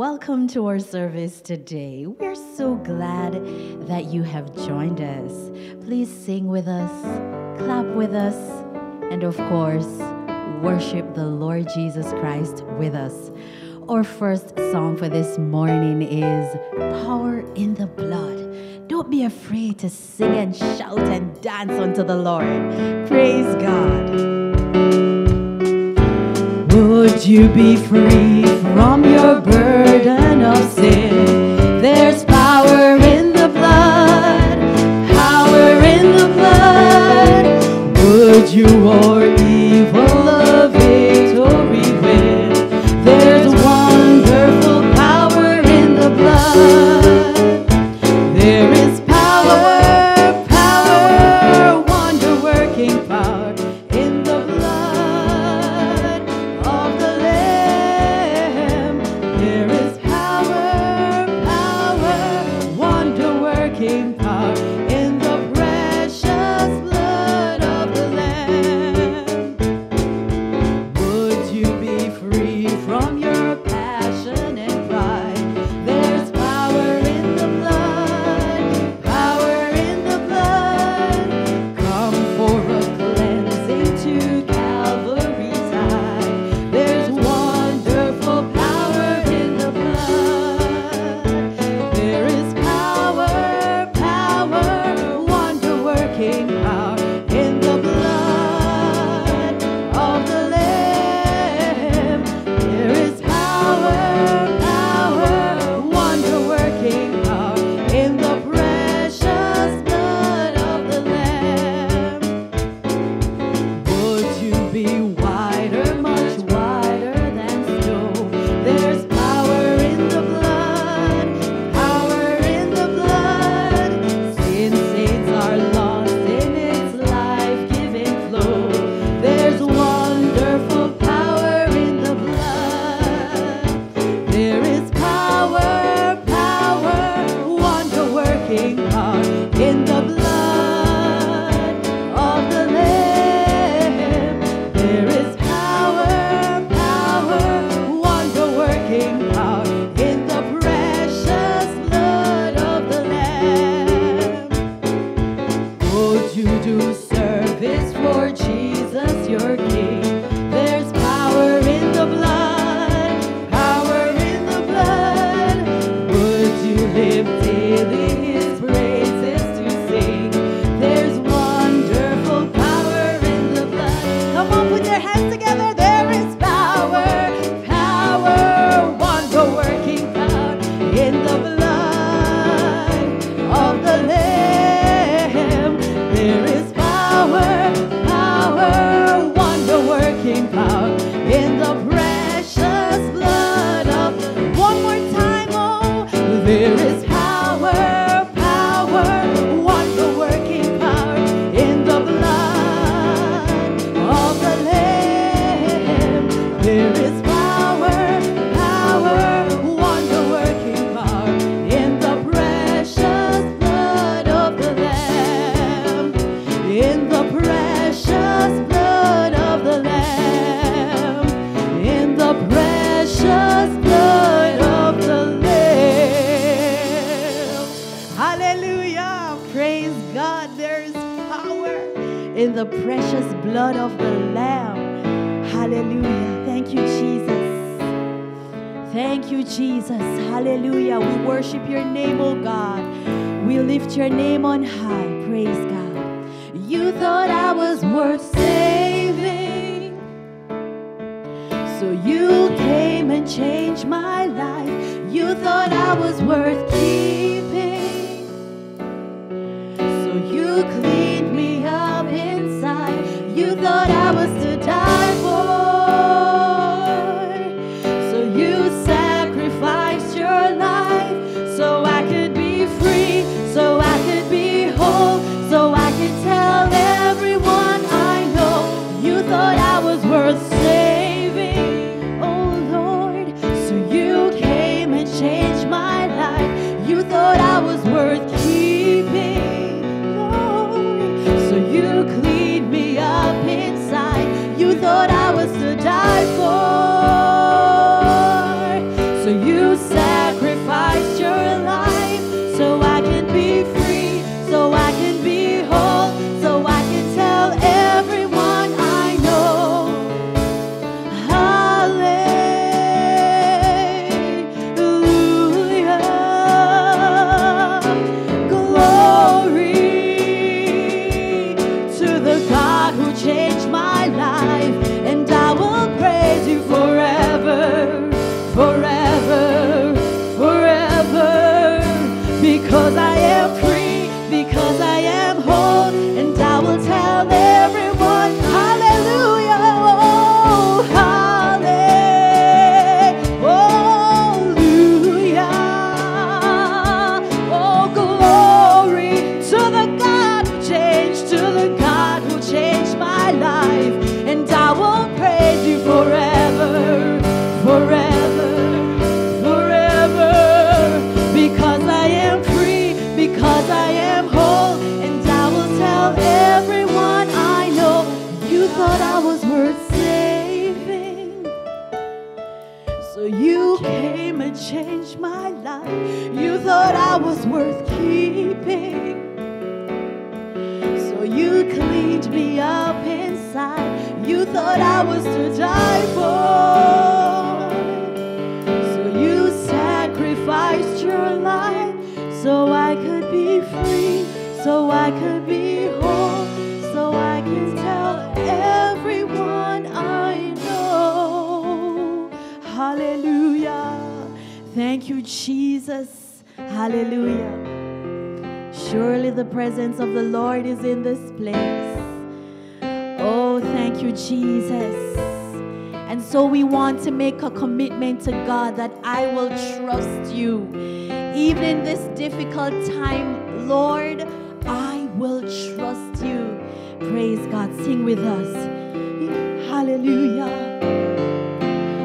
Welcome to our service today. We're so glad that you have joined us. Please sing with us, clap with us, and of course, worship the Lord Jesus Christ with us. Our first song for this morning is Power in the Blood. Don't be afraid to sing and shout and dance unto the Lord. Praise God. Would you be free from your burden? you are change me up inside. You thought I was to die for. So you sacrificed your life so I could be free, so I could be whole, so I can tell everyone I know. Hallelujah. Thank you, Jesus. Hallelujah. Surely the presence of the Lord is in this place. You, Jesus. And so we want to make a commitment to God that I will trust you. Even in this difficult time, Lord, I will trust you. Praise God. Sing with us. Hallelujah.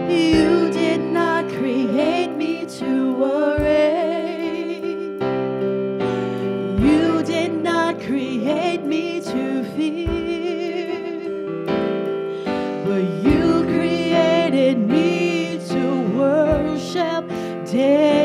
You did not create me to worry. day.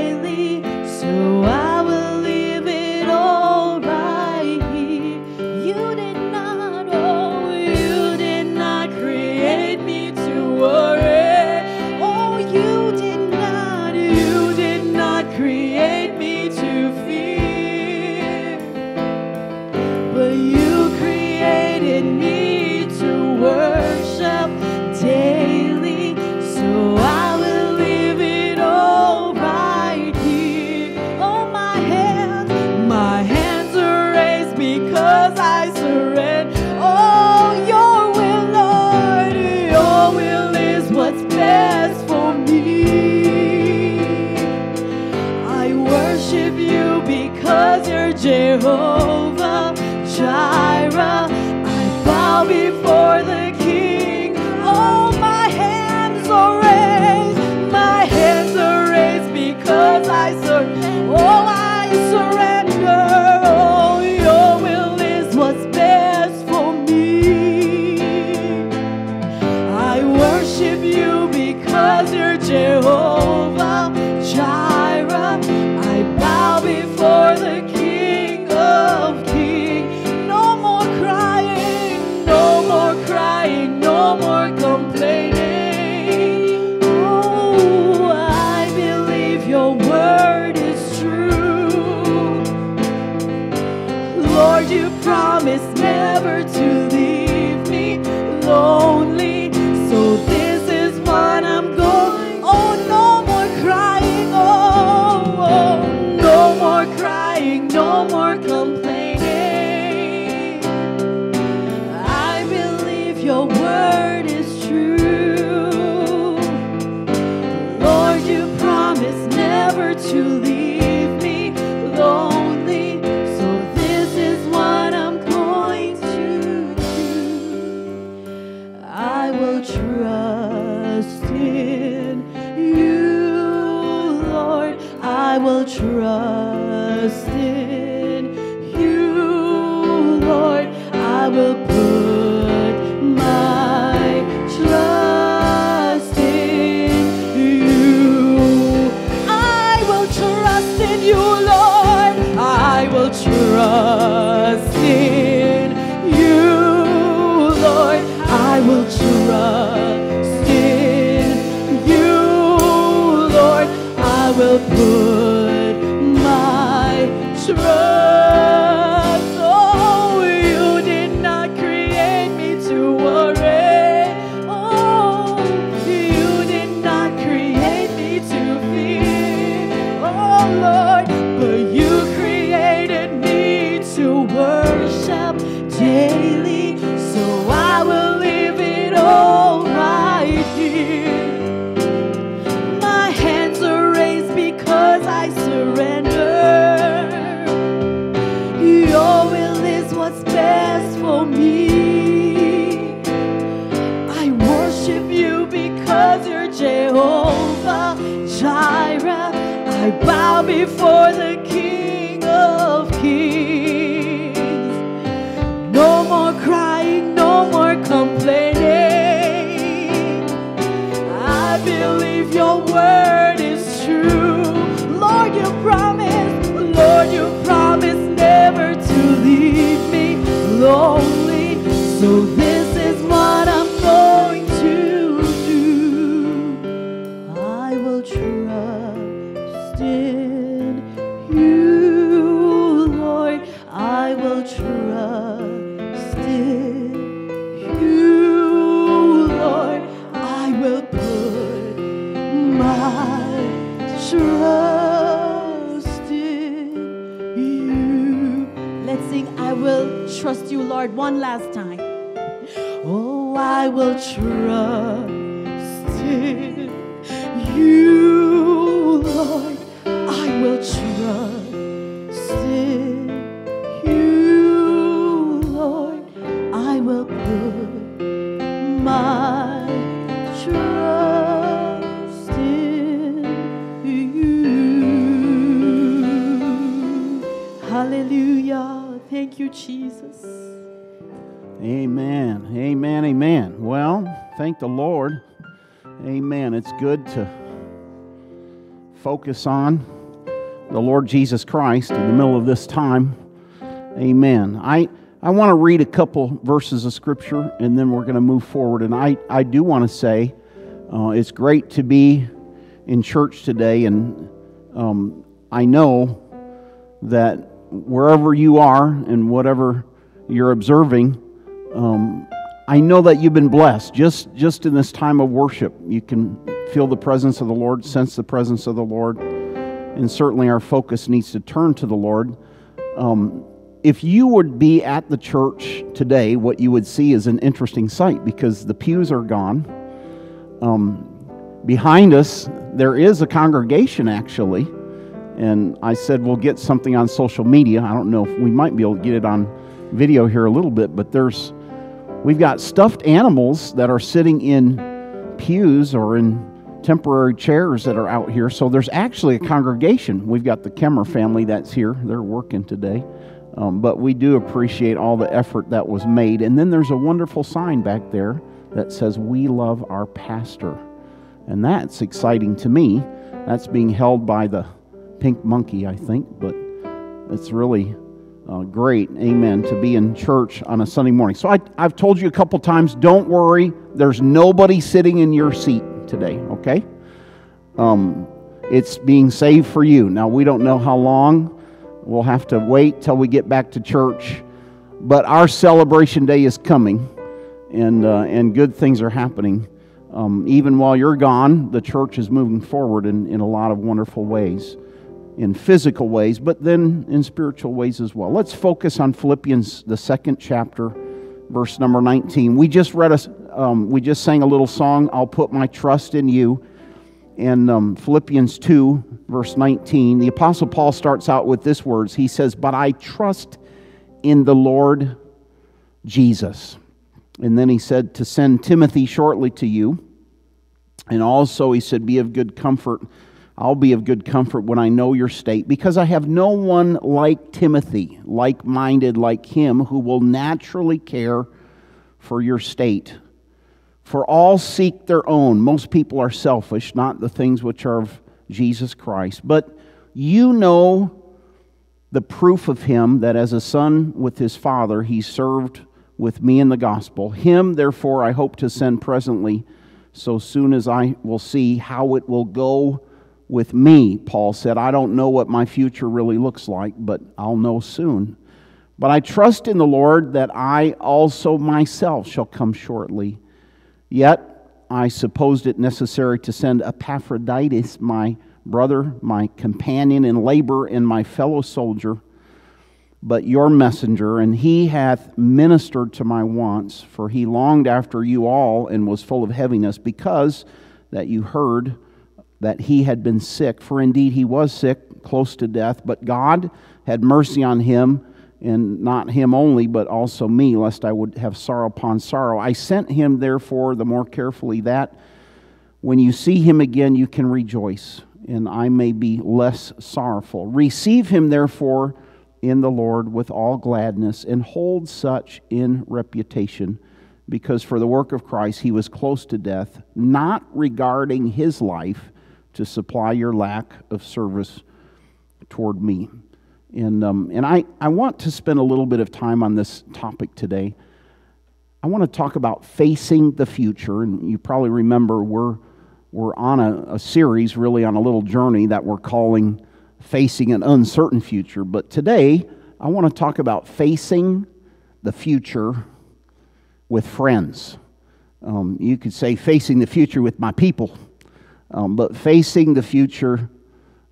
believe your word is true. Lord, you promise, Lord, you promise never to leave me lonely. So Lord, one last time. Oh, I will trust the Lord. Amen. It's good to focus on the Lord Jesus Christ in the middle of this time. Amen. I, I want to read a couple verses of Scripture and then we're going to move forward. And I, I do want to say uh, it's great to be in church today, and um, I know that wherever you are and whatever you're observing, um, I know that you've been blessed. Just, just in this time of worship, you can feel the presence of the Lord, sense the presence of the Lord, and certainly our focus needs to turn to the Lord. Um, if you would be at the church today, what you would see is an interesting sight because the pews are gone. Um, behind us, there is a congregation actually, and I said we'll get something on social media. I don't know if we might be able to get it on video here a little bit, but there's we've got stuffed animals that are sitting in pews or in temporary chairs that are out here. So there's actually a congregation. We've got the Kemmer family that's here. They're working today. Um, but we do appreciate all the effort that was made. And then there's a wonderful sign back there that says, We love our pastor. And that's exciting to me. That's being held by the pink monkey, I think, but it's really uh, great, amen, to be in church on a Sunday morning. So I, I've told you a couple times don't worry, there's nobody sitting in your seat today, okay? Um, it's being saved for you. Now, we don't know how long. We'll have to wait till we get back to church. But our celebration day is coming, and, uh, and good things are happening. Um, even while you're gone, the church is moving forward in, in a lot of wonderful ways, in physical ways, but then in spiritual ways as well. Let's focus on Philippians, the second chapter, verse number 19. We just read a, um, we just sang a little song, I'll Put My Trust in You. In um, Philippians 2, verse 19, the Apostle Paul starts out with this words. He says, But I trust in the Lord Jesus. And then he said to send Timothy shortly to you. And also he said, Be of good comfort. I'll be of good comfort when I know your state, because I have no one like Timothy, like minded like him, who will naturally care for your state. For all seek their own. Most people are selfish, not the things which are of Jesus Christ. But you know the proof of him that as a son with his father, he served with me in the gospel. Him, therefore, I hope to send presently, so soon as I will see how it will go with me. Paul said, I don't know what my future really looks like, but I'll know soon. But I trust in the Lord that I also myself shall come shortly. Yet I supposed it necessary to send Epaphroditus, my brother, my companion in labor, and my fellow soldier, but your messenger, and he hath ministered to my wants, for he longed after you all and was full of heaviness, because that you heard that he had been sick. For indeed he was sick, close to death, but God had mercy on him and not him only, but also me, lest I would have sorrow upon sorrow. I sent him, therefore, the more carefully, that when you see him again, you can rejoice, and I may be less sorrowful. Receive him, therefore, in the Lord with all gladness, and hold such in reputation, because for the work of Christ he was close to death, not regarding his life to supply your lack of service toward me. And, um, and I, I want to spend a little bit of time on this topic today. I want to talk about facing the future. And you probably remember we're, we're on a, a series, really on a little journey that we're calling Facing an Uncertain Future. But today, I want to talk about facing the future with friends. Um, you could say facing the future with my people, um, but facing the future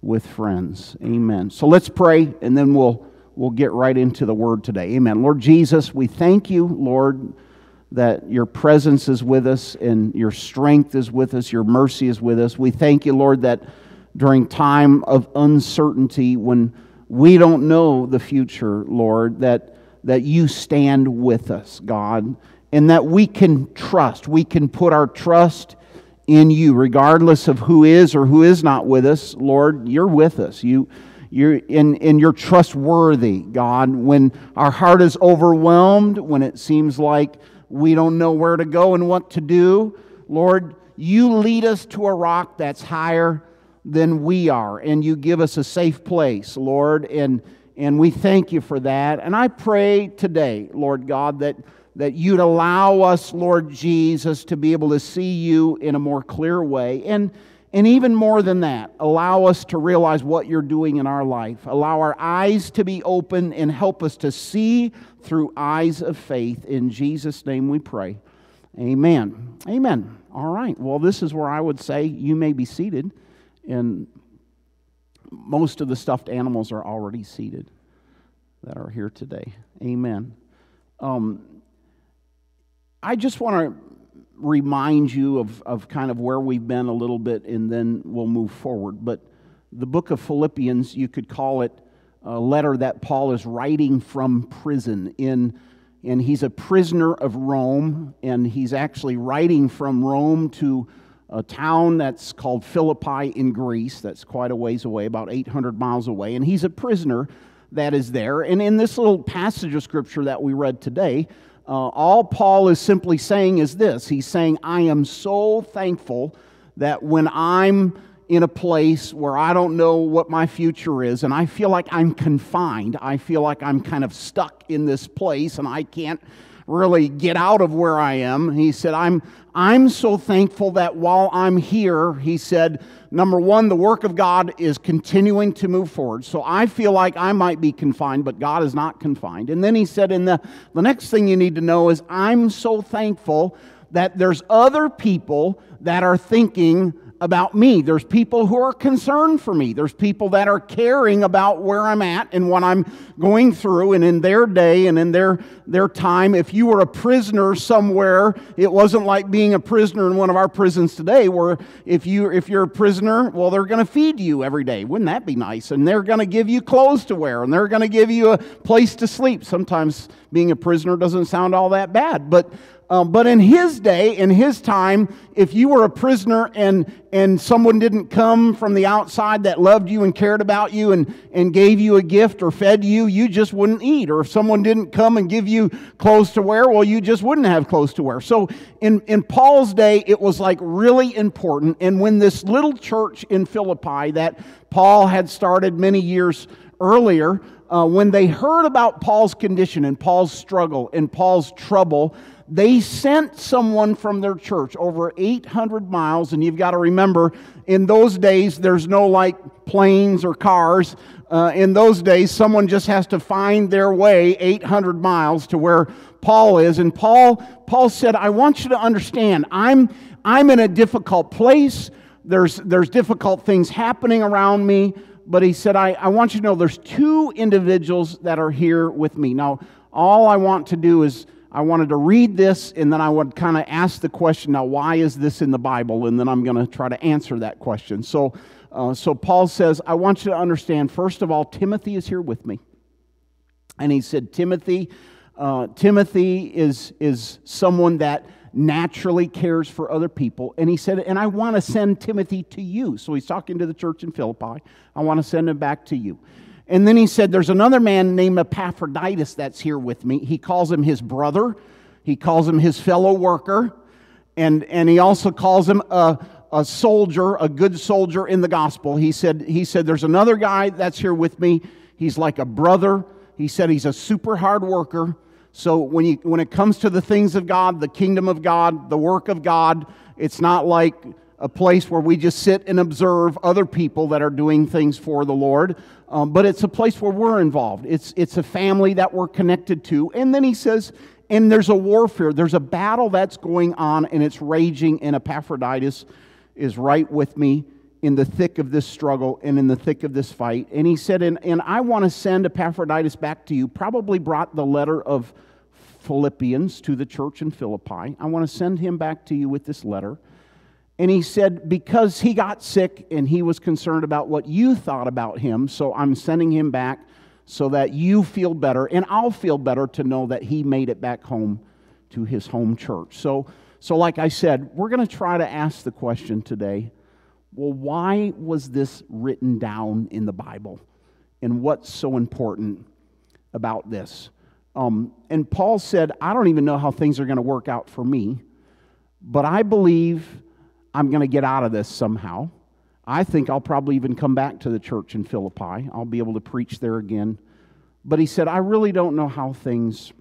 with friends. Amen. So let's pray and then we'll we'll get right into the word today. Amen. Lord Jesus, we thank you, Lord, that your presence is with us and your strength is with us, your mercy is with us. We thank you, Lord, that during time of uncertainty when we don't know the future, Lord, that that you stand with us, God, and that we can trust. We can put our trust in you, regardless of who is or who is not with us. Lord, you're with us. You, you're, and, and you're trustworthy, God. When our heart is overwhelmed, when it seems like we don't know where to go and what to do, Lord, you lead us to a rock that's higher than we are, and you give us a safe place, Lord. And, and we thank you for that. And I pray today, Lord God, that that you'd allow us, Lord Jesus, to be able to see you in a more clear way. And, and even more than that, allow us to realize what you're doing in our life. Allow our eyes to be open and help us to see through eyes of faith. In Jesus' name we pray. Amen. Amen. All right. Well, this is where I would say you may be seated. And most of the stuffed animals are already seated that are here today. Amen. Um, I just want to remind you of, of kind of where we've been a little bit, and then we'll move forward. But the book of Philippians, you could call it a letter that Paul is writing from prison in and he's a prisoner of Rome, and he's actually writing from Rome to a town that's called Philippi in Greece, that's quite a ways away, about 800 miles away, and he's a prisoner that is there. And in this little passage of scripture that we read today, uh, all Paul is simply saying is this He's saying, I am so thankful that when I'm in a place where I don't know what my future is and I feel like I'm confined, I feel like I'm kind of stuck in this place and I can't really get out of where I am. He said, I'm, I'm so thankful that while I'm here, he said, number one, the work of God is continuing to move forward. So I feel like I might be confined, but God is not confined. And then he said, and the, the next thing you need to know is, I'm so thankful that there's other people that are thinking about me. There's people who are concerned for me. There's people that are caring about where I'm at and what I'm going through. And in their day and in their, their time, if you were a prisoner somewhere, it wasn't like being a prisoner in one of our prisons today, where if, you, if you're a prisoner, well, they're going to feed you every day. Wouldn't that be nice? And they're going to give you clothes to wear and they're going to give you a place to sleep. Sometimes being a prisoner doesn't sound all that bad, but um, but in his day, in his time, if you were a prisoner and, and someone didn't come from the outside that loved you and cared about you and, and gave you a gift or fed you, you just wouldn't eat. Or if someone didn't come and give you clothes to wear, well, you just wouldn't have clothes to wear. So in, in Paul's day, it was like really important. And when this little church in Philippi that Paul had started many years earlier, uh, when they heard about Paul's condition and Paul's struggle and Paul's trouble, they sent someone from their church over 800 miles. And you've got to remember, in those days, there's no like planes or cars. Uh, in those days, someone just has to find their way 800 miles to where Paul is. And Paul, Paul said, I want you to understand, I'm, I'm in a difficult place. There's, there's difficult things happening around me. But he said, I, I want you to know there's two individuals that are here with me. Now, all I want to do is I wanted to read this and then I would kind of ask the question now, why is this in the Bible? And then I'm going to try to answer that question. So, uh, so Paul says, I want you to understand, first of all, Timothy is here with me. And he said, Timothy, uh, Timothy is, is someone that naturally cares for other people. And he said, and I want to send Timothy to you. So he's talking to the church in Philippi. I want to send him back to you. And then he said, There's another man named Epaphroditus that's here with me. He calls him his brother, he calls him his fellow worker, and, and he also calls him a, a soldier, a good soldier in the gospel. He said, he said, There's another guy that's here with me. He's like a brother. He said he's a super hard worker. So when, you, when it comes to the things of God, the kingdom of God, the work of God, it's not like a place where we just sit and observe other people that are doing things for the Lord, um, but it's a place where we're involved. It's, it's a family that we're connected to. And then he says, and there's a warfare, there's a battle that's going on and it's raging, and Epaphroditus is right with me in the thick of this struggle and in the thick of this fight. And he said, And, and I want to send Epaphroditus back to you. Probably brought the letter of Philippians to the church in Philippi. I want to send him back to you with this letter. And he said, Because he got sick and he was concerned about what you thought about him, so I'm sending him back so that you feel better and I'll feel better to know that he made it back home to his home church. So, so like I said, we're going to try to ask the question today well, why was this written down in the Bible? And what's so important about this? Um, and Paul said, I don't even know how things are going to work out for me, but I believe I'm going to get out of this somehow. I think I'll probably even come back to the church in Philippi. I'll be able to preach there again. But he said, I really don't know how things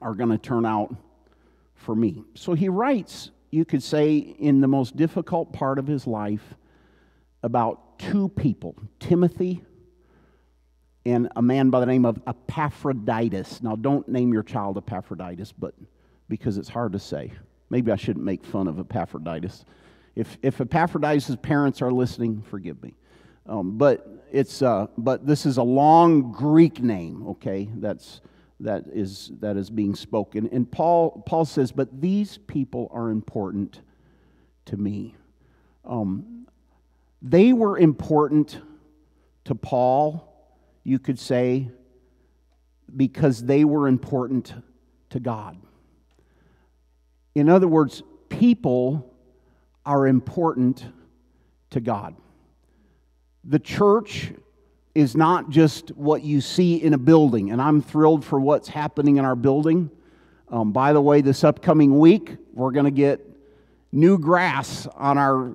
are going to turn out for me. So he writes, you could say, in the most difficult part of his life about two people Timothy and a man by the name of Epaphroditus. Now, don't name your child Epaphroditus, but because it's hard to say. Maybe I shouldn't make fun of Epaphroditus. If, if Epaphroditus' parents are listening, forgive me. Um, but, it's, uh, but this is a long Greek name, okay, that's, that, is, that is being spoken. And Paul, Paul says, But these people are important to me. Um, they were important to Paul you could say, because they were important to God. In other words, people are important to God. The church is not just what you see in a building, and I'm thrilled for what's happening in our building. Um, by the way, this upcoming week, we're going to get new grass on our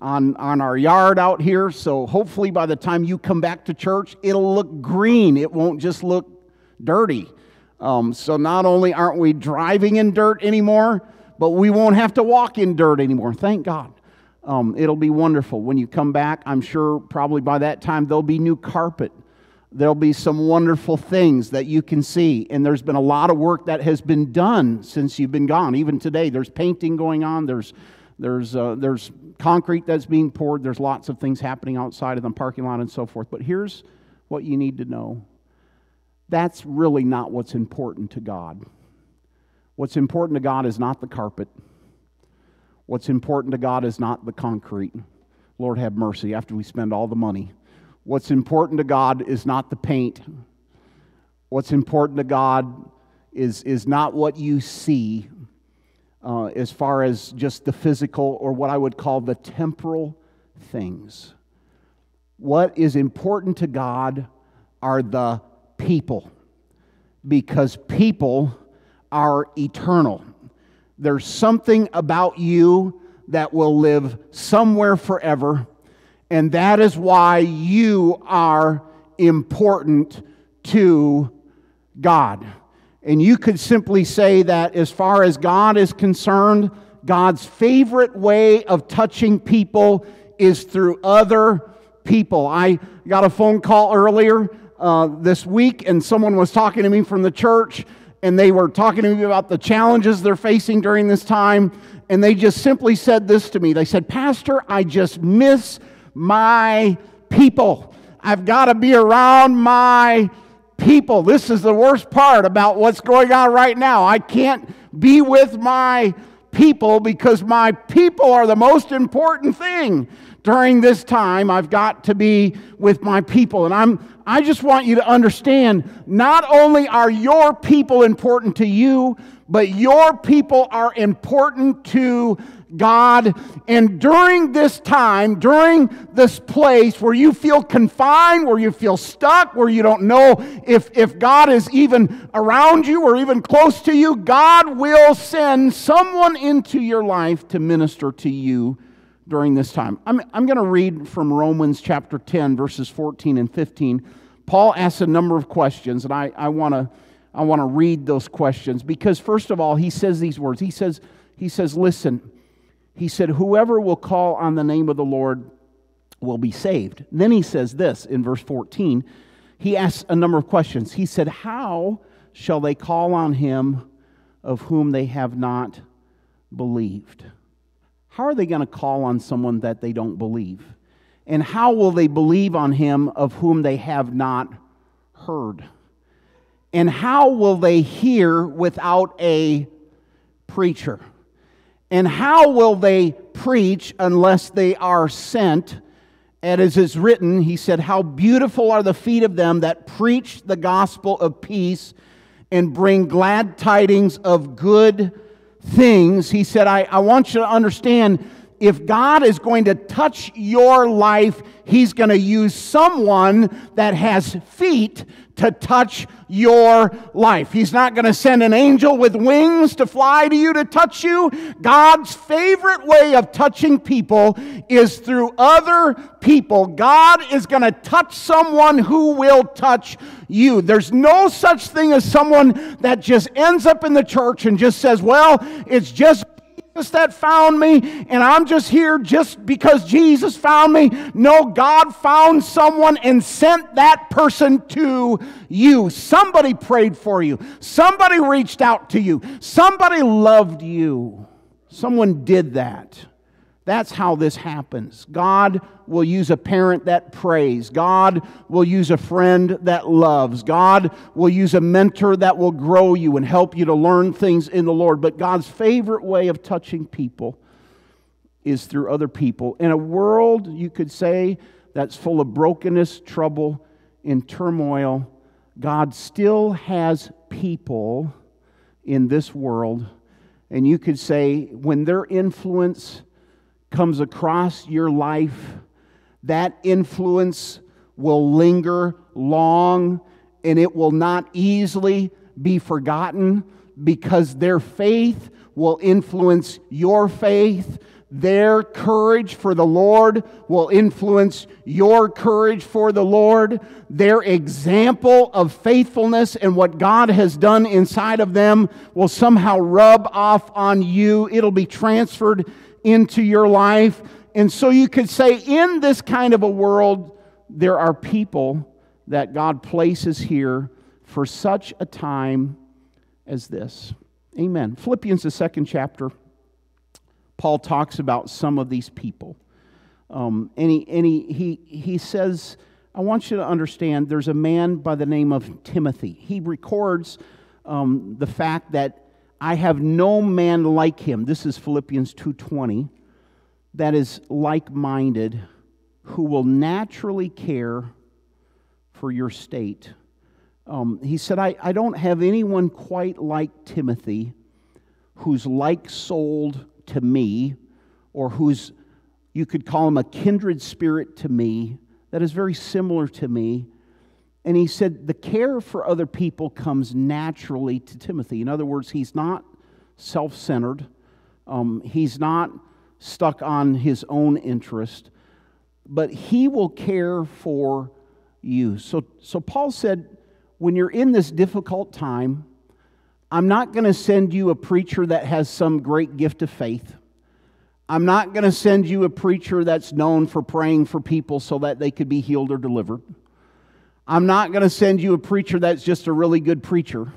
on, on our yard out here. So hopefully by the time you come back to church, it'll look green. It won't just look dirty. Um, so not only aren't we driving in dirt anymore, but we won't have to walk in dirt anymore. Thank God. Um, it'll be wonderful. When you come back, I'm sure probably by that time there'll be new carpet. There'll be some wonderful things that you can see. And there's been a lot of work that has been done since you've been gone. Even today, there's painting going on, there's there's, uh, there's concrete that's being poured. There's lots of things happening outside of the parking lot and so forth. But here's what you need to know that's really not what's important to God. What's important to God is not the carpet. What's important to God is not the concrete. Lord have mercy after we spend all the money. What's important to God is not the paint. What's important to God is, is not what you see uh, as far as just the physical or what I would call the temporal things. What is important to God are the people, because people are eternal. There's something about you that will live somewhere forever, and that is why you are important to God. And you could simply say that as far as God is concerned, God's favorite way of touching people is through other people. I got a phone call earlier uh, this week, and someone was talking to me from the church, and they were talking to me about the challenges they're facing during this time. And they just simply said this to me They said, Pastor, I just miss my people. I've got to be around my people. This is the worst part about what's going on right now. I can't be with my people because my people are the most important thing during this time i've got to be with my people. And i'm i just want you to understand not only are your people important to you but your people are important to God. And during this time, during this place where you feel confined, where you feel stuck, where you don't know if, if God is even around you or even close to you, God will send someone into your life to minister to you during this time. I'm, I'm going to read from Romans chapter 10, verses 14 and 15. Paul asks a number of questions, and I, I want to I want to read those questions because, first of all, he says these words. He says, he says, Listen, he said, Whoever will call on the name of the Lord will be saved. then he says this in verse 14. He asks a number of questions. He said, How shall they call on him of whom they have not believed? how are they going to call on someone that they don't believe? And how will they believe on him of whom they have not heard? And how will they hear without a preacher? And how will they preach unless they are sent? And as is written, he said, How beautiful are the feet of them that preach the gospel of peace and bring glad tidings of good things. He said, I, I want you to understand if God is going to touch your life, He's going to use someone that has feet to touch your life. He's not going to send an angel with wings to fly to you to touch you. God's favorite way of touching people is through other people. God is going to touch someone who will touch you. There's no such thing as someone that just ends up in the church and just says, Well, it's just that found me, and I'm just here just because Jesus found me. No, God found someone and sent that person to you. Somebody prayed for you, somebody reached out to you, somebody loved you. Someone did that. That's how this happens. God will use a parent that prays. God will use a friend that loves. God will use a mentor that will grow you and help you to learn things in the Lord. But God's favorite way of touching people is through other people. In a world, you could say, that's full of brokenness, trouble, and turmoil, God still has people in this world. And you could say, when their influence comes across your life, that influence will linger long and it will not easily be forgotten because their faith will influence your faith. Their courage for the Lord will influence your courage for the Lord. Their example of faithfulness and what God has done inside of them will somehow rub off on you. It'll be transferred into your life. And so you could say, in this kind of a world, there are people that God places here for such a time as this. Amen. Philippians, the second chapter, Paul talks about some of these people. Um, and he, and he, he, he says, I want you to understand there's a man by the name of Timothy. He records um, the fact that I have no man like him. This is Philippians 2:20 that is like-minded who will naturally care for your state. Um, he said, I, I don't have anyone quite like Timothy who's like souled to me, or who's, you could call him a kindred spirit to me, that is very similar to me. And he said, the care for other people comes naturally to Timothy. In other words, he's not self centered, um, he's not stuck on his own interest, but he will care for you. So, so Paul said, when you're in this difficult time, I'm not going to send you a preacher that has some great gift of faith. I'm not going to send you a preacher that's known for praying for people so that they could be healed or delivered. I'm not going to send you a preacher that's just a really good preacher.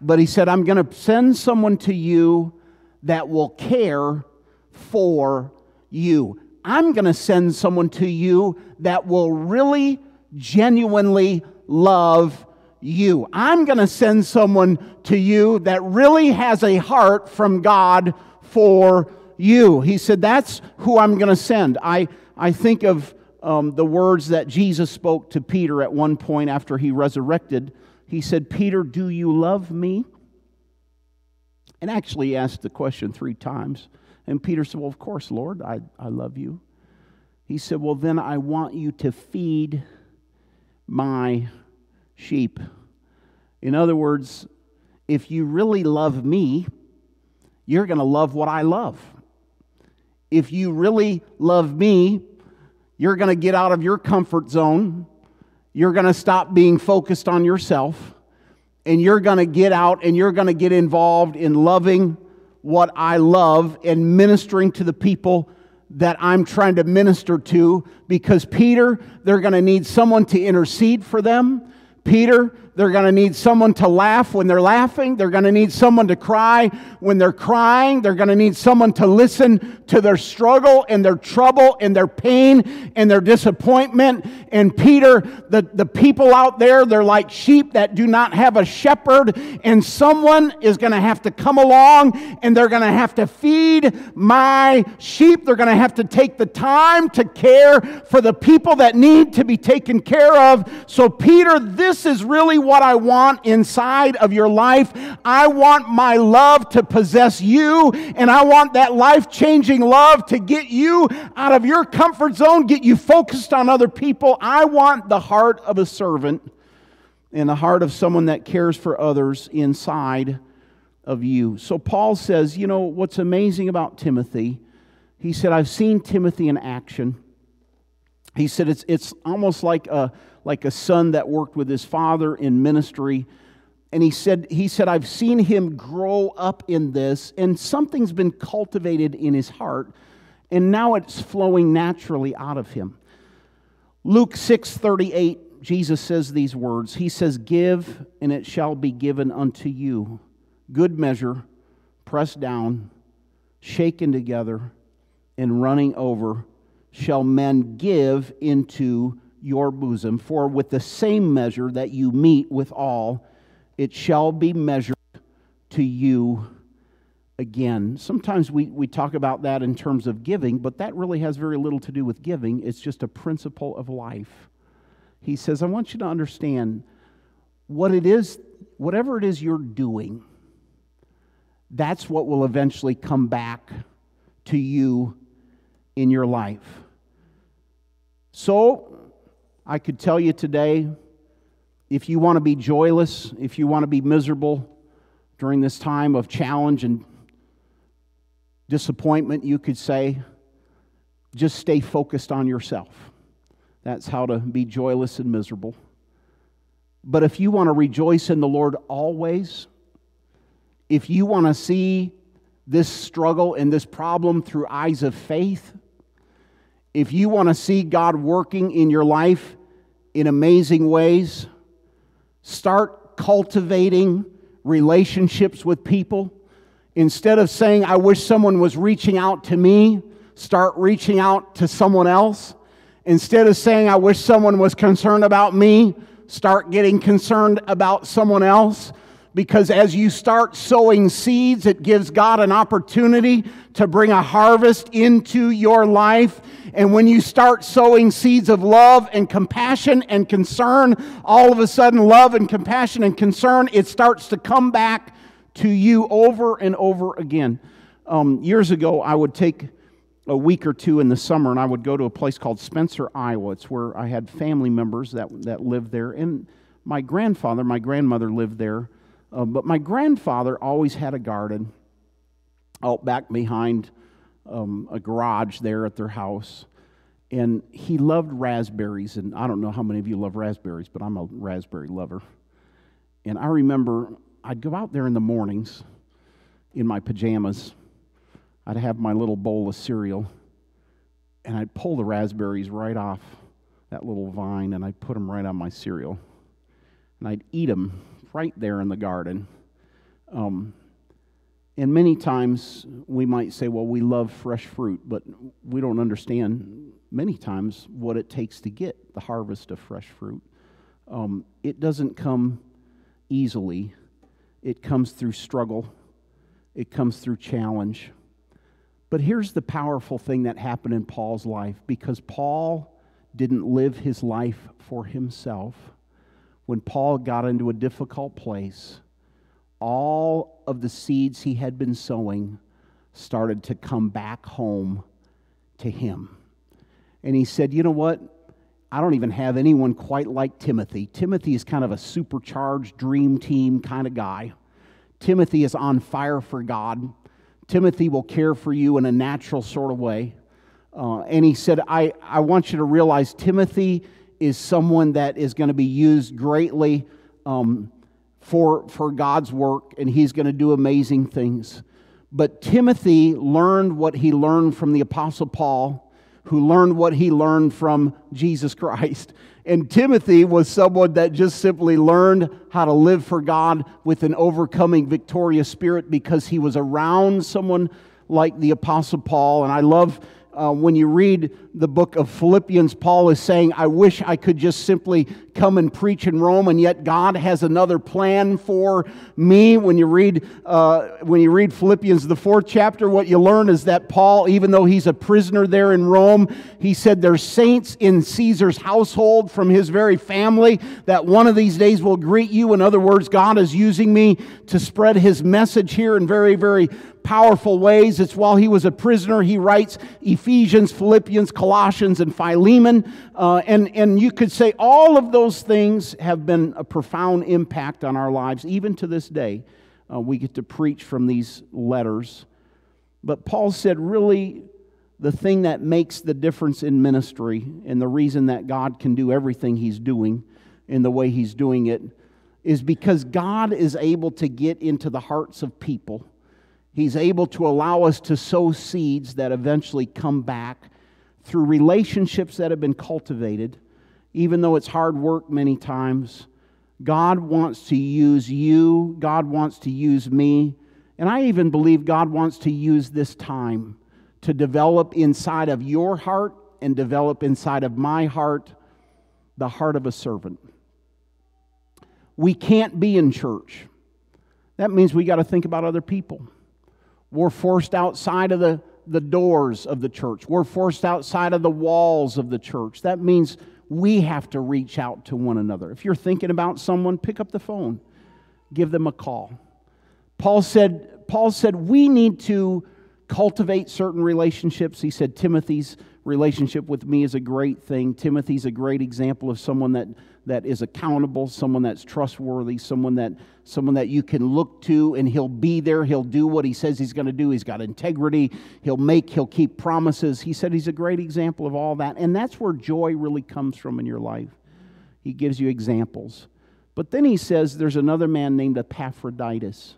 But he said, I'm going to send someone to you that will care for you. I'm going to send someone to you that will really, genuinely love you. I'm going to send someone to you that really has a heart from God for you. He said, That's who I'm going to send. I, I think of um, the words that Jesus spoke to Peter at one point after he resurrected. He said, Peter, do you love me? And actually asked the question three times. And Peter said, Well, of course, Lord, I, I love you. He said, Well, then I want you to feed my sheep. In other words, if you really love me, you're going to love what I love. If you really love me, you're going to get out of your comfort zone. You're going to stop being focused on yourself. And you're going to get out and you're going to get involved in loving what I love and ministering to the people that I'm trying to minister to. Because, Peter, they're going to need someone to intercede for them. Peter, They're going to need someone to laugh when they're laughing. They're going to need someone to cry when they're crying. They're going to need someone to listen to their struggle and their trouble and their pain and their disappointment. And Peter, the, the people out there, they're like sheep that do not have a shepherd. And someone is going to have to come along and they're going to have to feed my sheep. They're going to have to take the time to care for the people that need to be taken care of. So, Peter, this is really what I want inside of your life. I want my love to possess you, and I want that life changing love to get you out of your comfort zone, get you focused on other people. I want the heart of a servant and the heart of someone that cares for others inside of you. So Paul says, you know, what's amazing about Timothy, he said, I've seen Timothy in action. He said, it's, it's almost like a like a son that worked with his father in ministry. And he said, he said, I've seen him grow up in this, and something's been cultivated in his heart, and now it's flowing naturally out of him. Luke 6 38, Jesus says these words. He says, Give, and it shall be given unto you. Good measure, pressed down, shaken together, and running over, shall men give into your bosom. For with the same measure that you mete with all, it shall be measured to you again. Sometimes we, we talk about that in terms of giving, but that really has very little to do with giving. It's just a principle of life. He says, I want you to understand what it is, whatever it is you're doing, that's what will eventually come back to you in your life. So, I could tell you today if you want to be joyless, if you want to be miserable during this time of challenge and disappointment, you could say, just stay focused on yourself. That's how to be joyless and miserable. But if you want to rejoice in the Lord always, if you want to see this struggle and this problem through eyes of faith, if you want to see God working in your life in amazing ways. Start cultivating relationships with people. Instead of saying, I wish someone was reaching out to me, start reaching out to someone else. Instead of saying, I wish someone was concerned about me, start getting concerned about someone else because as you start sowing seeds, it gives God an opportunity to bring a harvest into your life. And when you start sowing seeds of love and compassion and concern, all of a sudden, love and compassion and concern, it starts to come back to you over and over again. Um, years ago, I would take a week or two in the summer and I would go to a place called Spencer, Iowa. It's where I had family members that, that lived there. And my grandfather, my grandmother lived there. Uh, but my grandfather always had a garden out back behind um, a garage there at their house. And he loved raspberries. And I don't know how many of you love raspberries, but I'm a raspberry lover. And I remember I'd go out there in the mornings in my pajamas. I'd have my little bowl of cereal, and I'd pull the raspberries right off that little vine, and I'd put them right on my cereal. And I'd eat them right there in the garden. Um, and many times we might say, well, we love fresh fruit, but we don't understand many times what it takes to get the harvest of fresh fruit. Um, it doesn't come easily, it comes through struggle, it comes through challenge. But here's the powerful thing that happened in Paul's life because Paul didn't live his life for himself when Paul got into a difficult place, all of the seeds he had been sowing started to come back home to him. And he said, You know what? I don't even have anyone quite like Timothy. Timothy is kind of a supercharged dream team kind of guy. Timothy is on fire for God. Timothy will care for you in a natural sort of way. Uh, and he said, I, I want you to realize Timothy is someone that is going to be used greatly um, for, for God's work, and he's going to do amazing things. But Timothy learned what he learned from the Apostle Paul who learned what he learned from Jesus Christ. And Timothy was someone that just simply learned how to live for God with an overcoming, victorious spirit because he was around someone like the Apostle Paul. And I love uh, when you read the book of Philippians, Paul is saying, I wish I could just simply come and preach in Rome, and yet God has another plan for me. When you read, uh, when you read Philippians, the fourth chapter, what you learn is that Paul, even though he's a prisoner there in Rome, he said there's saints in Caesar's household from his very family that one of these days will greet you. In other words, God is using me to spread his message here in very, very powerful ways. It's while he was a prisoner, he writes Ephesians, Philippians, Colossians, and Philemon. Uh, and, and you could say all of those things have been a profound impact on our lives, even to this day. Uh, we get to preach from these letters. But Paul said, really, the thing that makes the difference in ministry and the reason that God can do everything he's doing in the way he's doing it is because God is able to get into the hearts of people He's able to allow us to sow seeds that eventually come back through relationships that have been cultivated, even though it's hard work many times. God wants to use you, God wants to use me, and I even believe God wants to use this time to develop inside of your heart and develop inside of my heart the heart of a servant. We can't be in church. That means we got to think about other people. We're forced outside of the, the doors of the church. We're forced outside of the walls of the church. That means we have to reach out to one another. If you're thinking about someone, pick up the phone, give them a call. Paul said, Paul said we need to cultivate certain relationships. He said Timothy's relationship with me is a great thing. Timothy's a great example of someone that, that is accountable, someone that's trustworthy, someone that, someone that you can look to and he'll be there. He'll do what he says he's going to do. He's got integrity. He'll make, he'll keep promises. He said he's a great example of all that. And that's where joy really comes from in your life. He gives you examples. But then he says there's another man named Epaphroditus.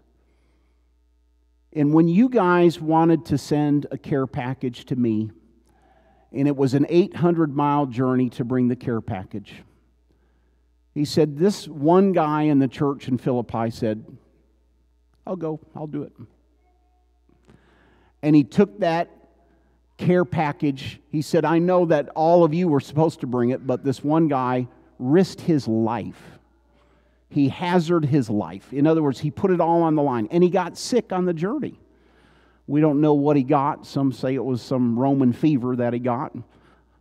And when you guys wanted to send a care package to me, and it was an 800 mile journey to bring the care package. He said, This one guy in the church in Philippi said, I'll go, I'll do it. And he took that care package. He said, I know that all of you were supposed to bring it, but this one guy risked his life. He hazarded his life. In other words, he put it all on the line, and he got sick on the journey. We don't know what he got. Some say it was some Roman fever that he got,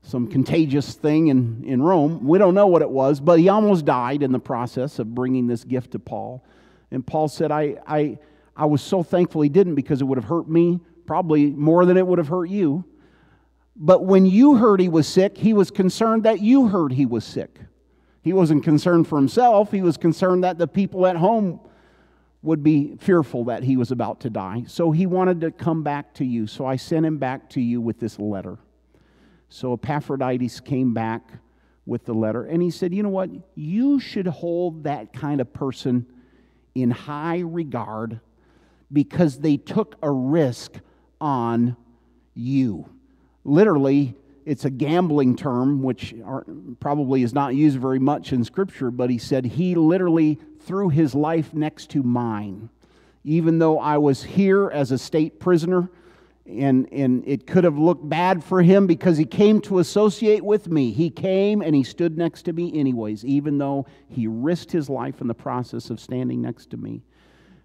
some contagious thing in, in Rome. We don't know what it was, but he almost died in the process of bringing this gift to Paul. And Paul said, I, I, I was so thankful he didn't because it would have hurt me probably more than it would have hurt you. But when you heard he was sick, he was concerned that you heard he was sick. He wasn't concerned for himself, he was concerned that the people at home would be fearful that he was about to die. So he wanted to come back to you. So I sent him back to you with this letter. So Epaphroditus came back with the letter and he said, You know what? You should hold that kind of person in high regard because they took a risk on you. Literally, it's a gambling term, which are, probably is not used very much in Scripture, but he said he literally threw his life next to mine. Even though I was here as a state prisoner, and, and it could have looked bad for him because he came to associate with me. He came and he stood next to me, anyways, even though he risked his life in the process of standing next to me.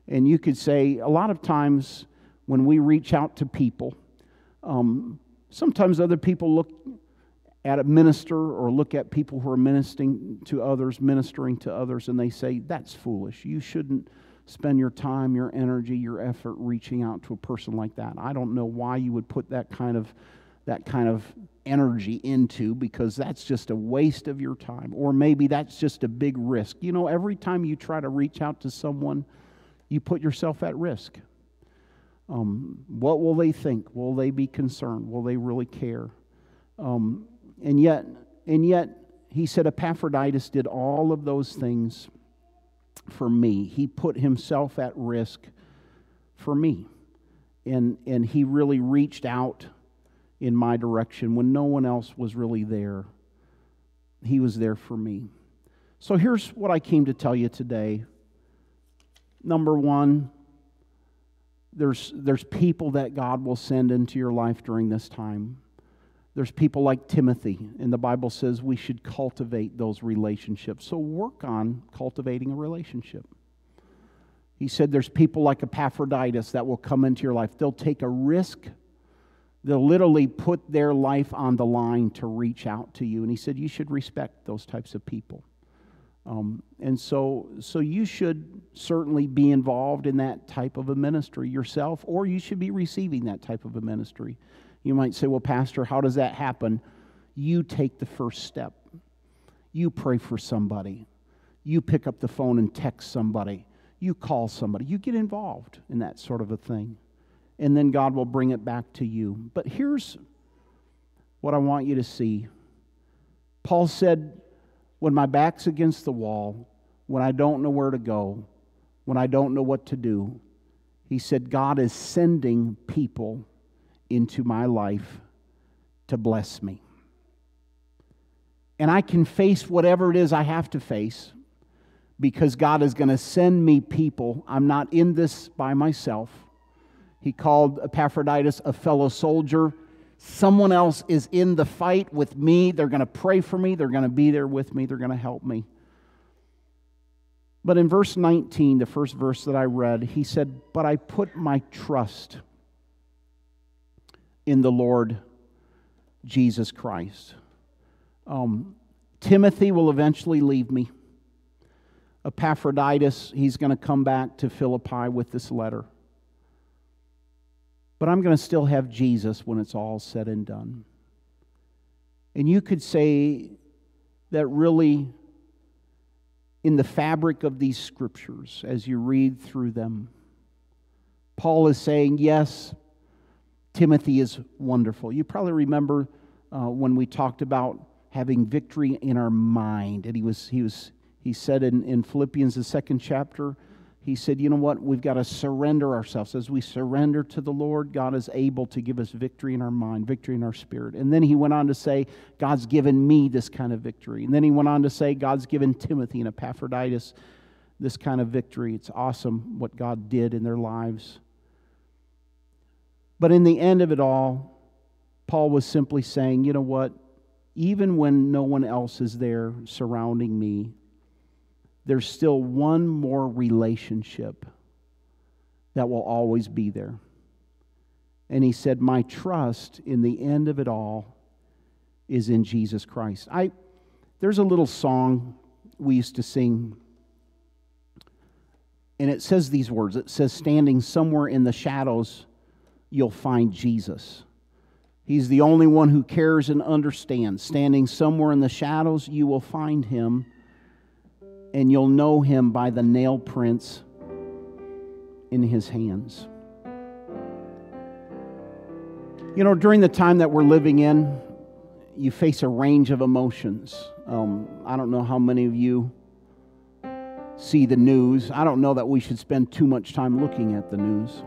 And you could say, a lot of times when we reach out to people, um, Sometimes other people look at a minister or look at people who are ministering to others, ministering to others, and they say, That's foolish. You shouldn't spend your time, your energy, your effort reaching out to a person like that. I don't know why you would put that kind of that kind of energy into because that's just a waste of your time or maybe that's just a big risk. You know, every time you try to reach out to someone, you put yourself at risk. Um, what will they think? Will they be concerned? Will they really care? Um, and yet, and yet, he said Epaphroditus did all of those things for me. He put himself at risk for me. And, and he really reached out in my direction when no one else was really there. He was there for me. So here's what I came to tell you today. Number one, there's, there's people that God will send into your life during this time. There's people like Timothy, and the Bible says we should cultivate those relationships. So work on cultivating a relationship. He said there's people like Epaphroditus that will come into your life. They'll take a risk. They'll literally put their life on the line to reach out to you. And he said you should respect those types of people. Um, and so, so you should certainly be involved in that type of a ministry yourself, or you should be receiving that type of a ministry. You might say, Well, Pastor, how does that happen? You take the first step. You pray for somebody. You pick up the phone and text somebody you call somebody, you get involved in that sort of a thing. And then God will bring it back to you. But here's what I want you to see Paul said, When my back's against the wall, when I don't know where to go, when I don't know what to do, he said, God is sending people into my life to bless me. And I can face whatever it is I have to face because God is going to send me people. I'm not in this by myself. He called Epaphroditus a fellow soldier. Someone else is in the fight with me. They're going to pray for me. They're going to be there with me. They're going to help me. But in verse 19, the first verse that I read, he said, But I put my trust in the Lord Jesus Christ. Um, Timothy will eventually leave me. Epaphroditus, he's going to come back to Philippi with this letter. But I'm going to still have Jesus when it's all said and done. And you could say that really, in the fabric of these scriptures, as you read through them, Paul is saying, yes, Timothy is wonderful. You probably remember uh, when we talked about having victory in our mind, and he was, he was he said in, in Philippians, the second chapter, he said, You know what? We've got to surrender ourselves. As we surrender to the Lord, God is able to give us victory in our mind, victory in our spirit. And then he went on to say, God's given me this kind of victory. And then he went on to say, God's given Timothy and Epaphroditus this kind of victory. It's awesome what God did in their lives. But in the end of it all, Paul was simply saying, You know what? Even when no one else is there surrounding me, there's still one more relationship that will always be there. And he said, My trust in the end of it all is in Jesus Christ. I, there's a little song we used to sing, and it says these words it says, Standing somewhere in the shadows, you'll find Jesus. He's the only one who cares and understands. Standing somewhere in the shadows, you will find him and you'll know him by the nail prints in his hands. You know, during the time that we're living in, you face a range of emotions. Um, I don't know how many of you see the news. I don't know that we should spend too much time looking at the news.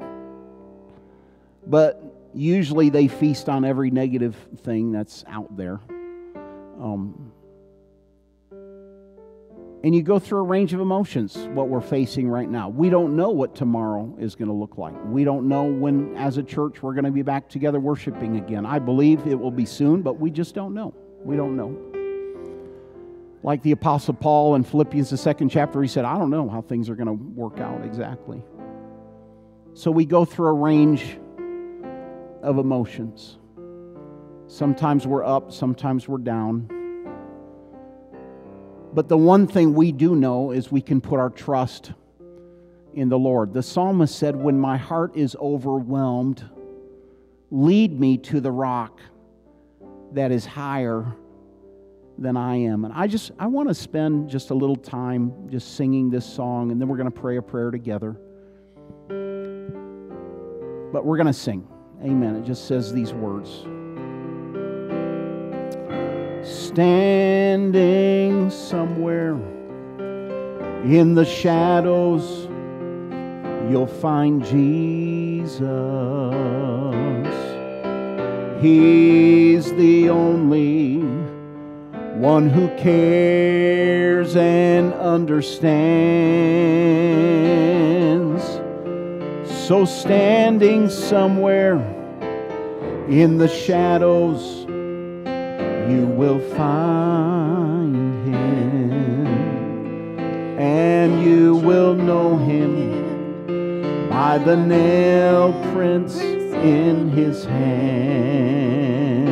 But usually they feast on every negative thing that's out there. Um, and you go through a range of emotions, what we're facing right now. We don't know what tomorrow is going to look like. We don't know when, as a church, we're going to be back together worshiping again. I believe it will be soon, but we just don't know. We don't know. Like the Apostle Paul in Philippians, the second chapter, he said, I don't know how things are going to work out exactly. So we go through a range of emotions. Sometimes we're up, sometimes we're down. But the one thing we do know is we can put our trust in the Lord. The psalmist said, When my heart is overwhelmed, lead me to the rock that is higher than I am. And I just I want to spend just a little time just singing this song and then we're going to pray a prayer together. But we're going to sing. Amen. It just says these words. standing somewhere in the shadows, you'll find Jesus. He's the only one who cares and understands. So, standing somewhere in the shadows, you will find him, and you will know him by the nail prints in his hand.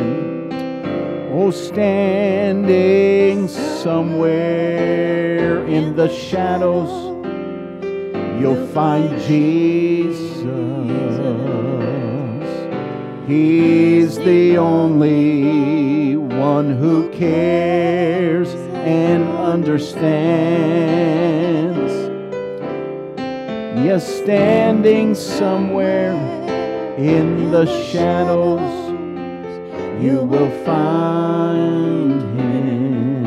Oh, standing somewhere in the shadows, you'll find Jesus. He's the only one who cares and understands. Yes, standing somewhere in the shadows, you will find him,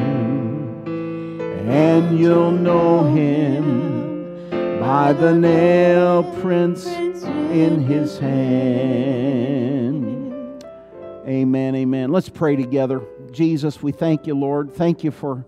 and you'll know him by the nail prints in his hand. Amen, amen. Let's pray together. Jesus, we thank you, Lord. Thank you for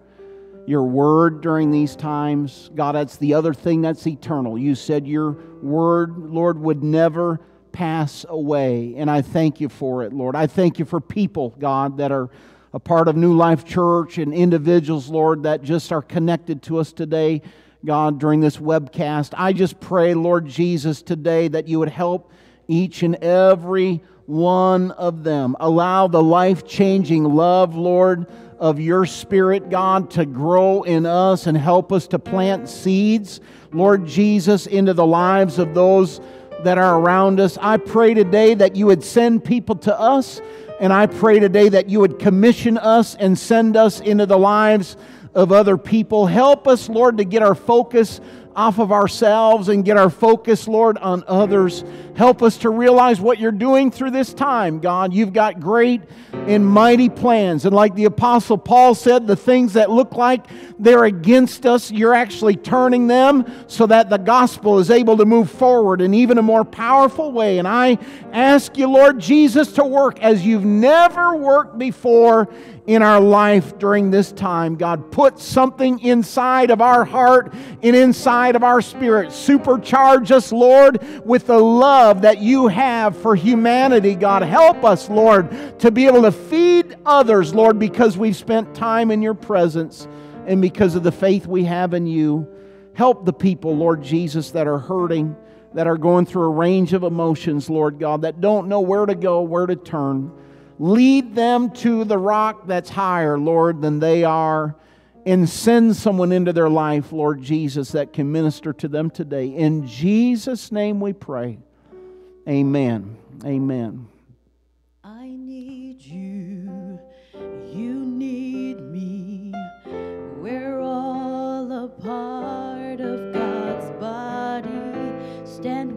your word during these times. God, that's the other thing that's eternal. You said your word, Lord, would never pass away. And I thank you for it, Lord. I thank you for people, God, that are a part of New Life Church and individuals, Lord, that just are connected to us today, God, during this webcast. I just pray, Lord Jesus, today that you would help each and every one of them. Allow the life changing love, Lord, of your Spirit, God, to grow in us and help us to plant seeds, Lord Jesus, into the lives of those that are around us. I pray today that you would send people to us, and I pray today that you would commission us and send us into the lives of other people. Help us, Lord, to get our focus off of ourselves and get our focus, Lord, on others. Help us to realize what you're doing through this time, God. You've got great and mighty plans. And like the Apostle Paul said, the things that look like they're against us, you're actually turning them so that the gospel is able to move forward in even a more powerful way. And I ask you, Lord Jesus, to work as you've never worked before in our life during this time. God, put something inside of our heart and inside of our spirit. Supercharge us, Lord, with the love that you have for humanity. God, help us, Lord, to be able to feed others, Lord, because we've spent time in your presence and because of the faith we have in you. Help the people, Lord Jesus, that are hurting, that are going through a range of emotions, Lord God, that don't know where to go, where to turn. Lead them to the rock that's higher, Lord, than they are. And send someone into their life, Lord Jesus, that can minister to them today. In Jesus' name we pray. Amen. Amen. I need you, you need me. We're all a part of God's body. Stand